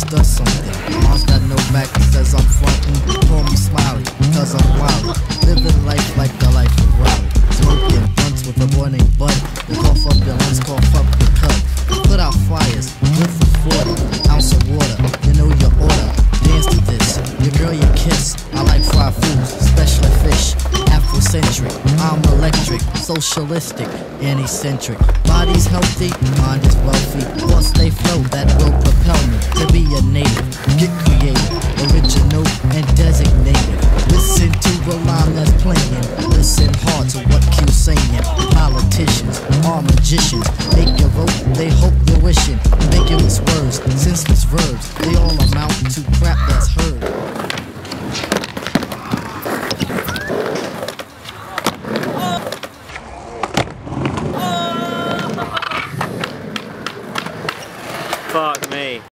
does something. Mom's got no back, says I'm frontin'. Call me smiley, cause I'm wild. Living life like the life of Raleigh. Smoking blunts with a boy named Bud. You cough up your lungs, cough up your cut. Put out fires, good for 40. Ounce of water, you know your order. Dance to this, your girl you kiss. I like fried foods, special fish. Afrocentric, I'm electric, socialistic, and eccentric. Body's healthy, mind is wealthy. Thoughts they flow that Listen hard to what Q's saying. Politicians are magicians. Make your vote, they hope you're wishing. Words, senseless verbs, they all amount to crap that's heard. Fuck me.